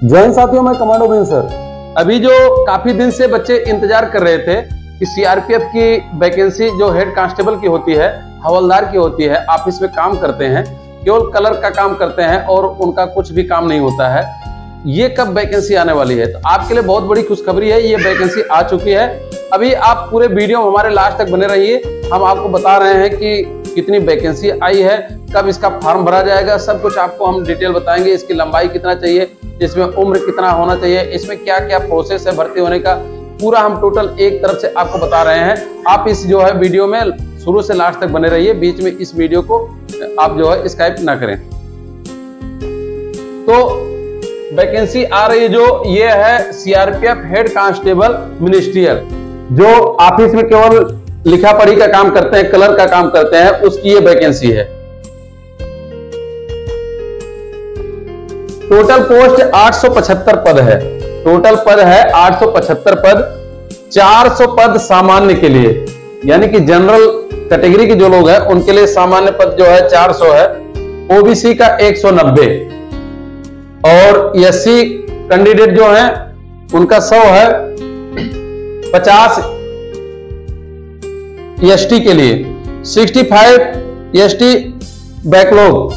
हिंद साथियों, मैं कमांडो बिन सर अभी जो काफ़ी दिन से बच्चे इंतज़ार कर रहे थे कि सीआरपीएफ की वैकेंसी जो हेड कांस्टेबल की होती है, हवलदार की होती है ऑफ़िस में काम करते हैं, केवल कलर का काम करते हैं और उनका कुछ भी काम नहीं होता है, ये कब वैकेंसी आने वाली है? तो आपके लिए बहुत बड़ी खुशखबरी है, ये वैकेंसी आ चुकी है। अभी आप पूरे वीडियो हमारे लास्ट तक बने रहिए, हम आपको बता रहे हैं कि कितनी वैकेंसी आई है, कब इसका फॉर्म भरा जाएगा, सब कुछ आपको हम डिटेल बताएँगे, इसकी लंबाई कितना चाहिए इसमें उम्र कितना होना चाहिए, इसमें क्या क्या प्रोसेस है भर्ती होने का, पूरा हम टोटल एक तरफ़ से आपको बता रहे हैं। आप इस जो है वीडियो में शुरू से लास्ट तक बने रहिए, बीच में इस वीडियो को आप जो है स्काइप ना करें। तो वैकेंसी आ रही है जो, ये है सीआरपीएफ हेड कांस्टेबल मिनिस्ट्रियल जो ऑफ़िस में केवल लिखा पढ़ी का काम करते हैं, कलर का काम करते हैं, उसकी ये वैकेंसी है। टोटल पोस्ट 875 पद है। टोटल पद है 875 पद 400 पद सामान्य के लिए। यानी कि जनरल कैटेगरी के जो लोग हैं, उनके लिए सामान्य पद जो है 400 है। ओबीसी का 190 और एससी कैंडिडेट जो है, उनका 100 है। 50 एसटी के लिए। 65 एसटी बैकलॉग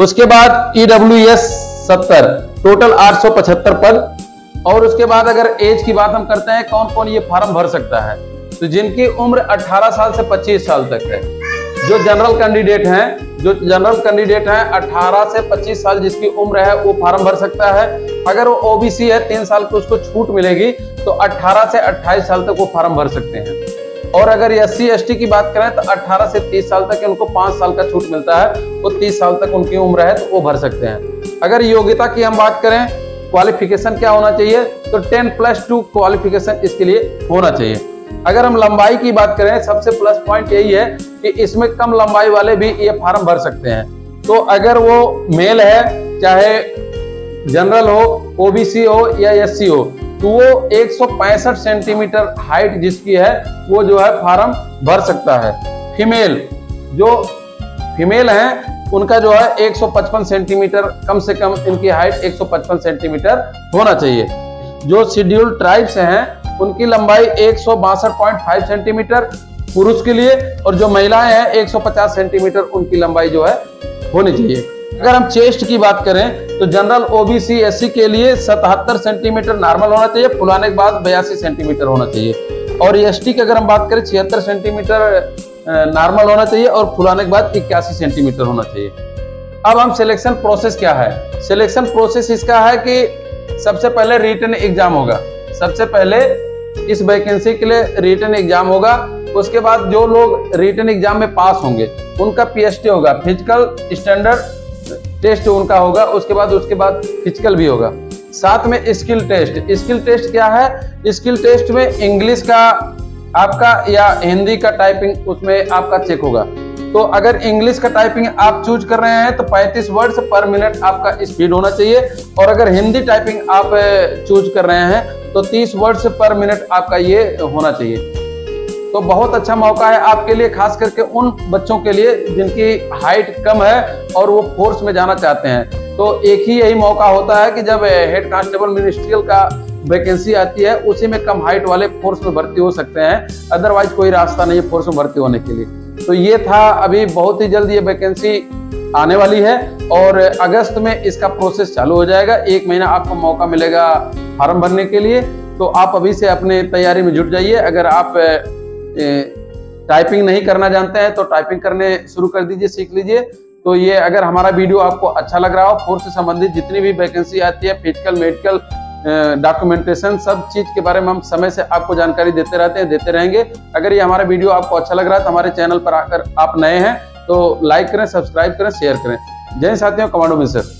उसके बाद ईडब्ल्यूएस सत्तर टोटल 875 पद। और उसके बाद अगर एज की बात हम करते हैं कौन कौन ये फॉर्म भर सकता है? तो जिनकी उम्र 18 साल से 25 साल तक है। जो जनरल कैंडिडेट हैं, जो जनरल कैंडिडेट हैं 18 से 25 साल जिसकी उम्र है, वो फॉर्म भर सकता है। अगर वो ओबीसी है, तीन साल की उसको छूट मिलेगी तो 18 से 28 साल तक वो फॉर्म भर सकते हैं। और अगर एस सी की बात करें तो 18 से 30 साल तक उनको पाँच साल का छूट मिलता है वो 30 साल तक उनकी उम्र है तो वो भर सकते हैं। अगर योग्यता की हम बात करें क्वालिफिकेशन क्या होना चाहिए तो 10 प्लस टू क्वालिफिकेशन इसके लिए होना चाहिए। अगर हम लंबाई की बात करें, सबसे प्लस पॉइंट यही है कि इसमें कम लंबाई वाले भी ये फार्म भर सकते हैं। तो अगर वो मेल है, चाहे जनरल हो, ओबीसी हो या एससी हो तो वो एक सौ पैंसठ सेंटीमीटर हाइट जिसकी है, वो जो है फार्म भर सकता है। फीमेल, जो फीमेल हैं, उनका जो है 155 सेंटीमीटर, कम से कम इनकी हाइट 155 सेंटीमीटर होना चाहिए। जो शेड्यूल ट्राइब्स हैं, उनकी लंबाई एक सेंटीमीटर पुरुष के लिए, और जो महिलाएँ हैं 150 सेंटीमीटर उनकी लंबाई जो है होनी चाहिए। अगर हम चेस्ट की बात करें तो जनरल ओबीसी एससी के लिए 77 सेंटीमीटर नॉर्मल होना चाहिए, फुलाने के बाद बयासी सेंटीमीटर होना चाहिए। और एसटी की अगर हम बात करें, छिहत्तर सेंटीमीटर नॉर्मल होना चाहिए और फुलाने के बाद इक्यासी सेंटीमीटर होना चाहिए। अब हम सिलेक्शन प्रोसेस क्या है? सिलेक्शन प्रोसेस इसका है कि सबसे पहले रिटर्न एग्ज़ाम होगा। सबसे पहले इस वैकेंसी के लिए रिटर्न एग्ज़ाम होगा। उसके बाद जो लोग रिटर्न एग्ज़ाम में पास होंगे, उनका पीएचडी होगा, फ़िज़िकल स्टैंडर्ड टेस्ट उनका होगा, उसके बाद उसके बाद फ़िज़िकल भी होगा। साथ में स्किल टेस्ट। स्किल टेस्ट क्या है? स्किल टेस्ट में इंग्लिश का आपका या हिंदी का टाइपिंग उसमें आपका चेक होगा। तो अगर इंग्लिश का टाइपिंग आप चूज़ कर रहे हैं तो 35 वर्ड्स पर मिनट आपका स्पीड होना चाहिए। और अगर हिंदी टाइपिंग आप चूज़ कर रहे हैं तो 30 वर्ड्स पर मिनट आपका ये होना चाहिए। तो बहुत अच्छा मौका है आपके लिए, खास करके उन बच्चों के लिए जिनकी हाइट कम है और वो फोर्स में जाना चाहते हैं। तो एक ही यही मौका होता है कि जब हेड कांस्टेबल मिनिस्ट्रियल का वैकेंसी आती है, उसी में कम हाइट वाले फोर्स में भर्ती हो सकते हैं। अदरवाइज़ कोई रास्ता नहीं है फोर्स में भर्ती होने के लिए। तो ये था अभी बहुत ही जल्द ये वैकेंसी आने वाली है और अगस्त में इसका प्रोसेस चालू हो जाएगा। एक महीना आपको मौका मिलेगा फॉर्म भरने के लिए। तो आप अभी से अपने तैयारी में जुट जाइए। अगर आप टाइपिंग नहीं करना जानते हैं तो टाइपिंग करने शुरू कर दीजिए, सीख लीजिए। तो ये अगर हमारा वीडियो आपको अच्छा लग रहा हो, फोर्स से संबंधित जितनी भी वैकेंसी आती है फ़िज़िकल मेडिकल डॉक्यूमेंटेशन सब चीज़ के बारे में हम समय से आपको जानकारी देते रहते हैं, देते रहेंगे। अगर ये हमारा वीडियो आपको अच्छा लग रहा है तो हमारे चैनल पर आकर आप नए हैं तो लाइक करें सब्सक्राइब करें शेयर करें। जय साथियों, कमांडो मिसर।